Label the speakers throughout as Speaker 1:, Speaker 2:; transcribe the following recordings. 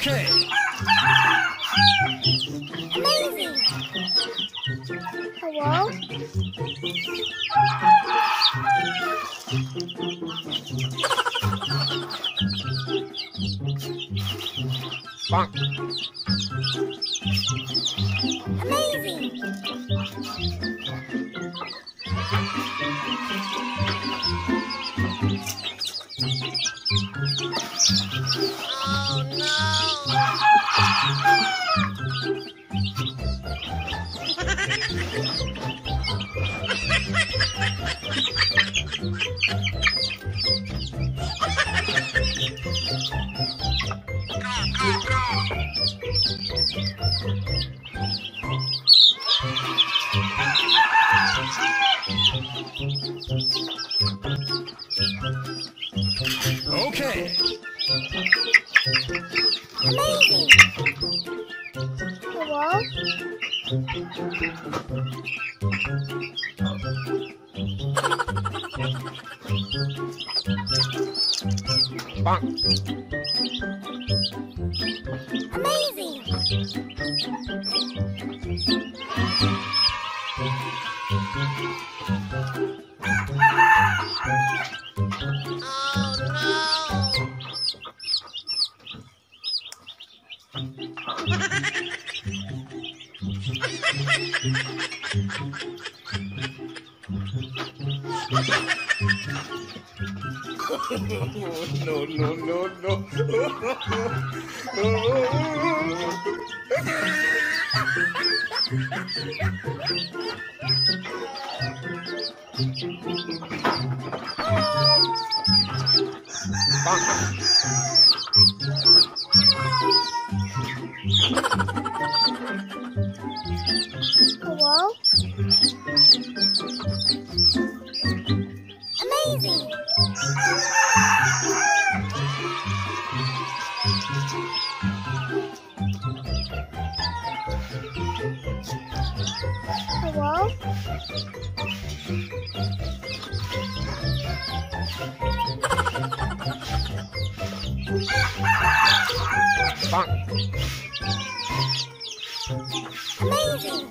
Speaker 1: Okay.
Speaker 2: Amazing! Hello?
Speaker 1: Bonk.
Speaker 2: Amazing!
Speaker 1: Okay.
Speaker 2: Amazing! Hello? Amazing!
Speaker 3: Oh, no, no, no, no.
Speaker 1: Bonk.
Speaker 2: Hello? Amazing!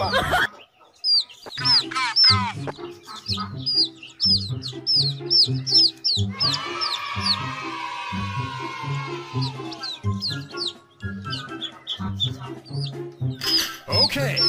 Speaker 1: Owed him. Okay.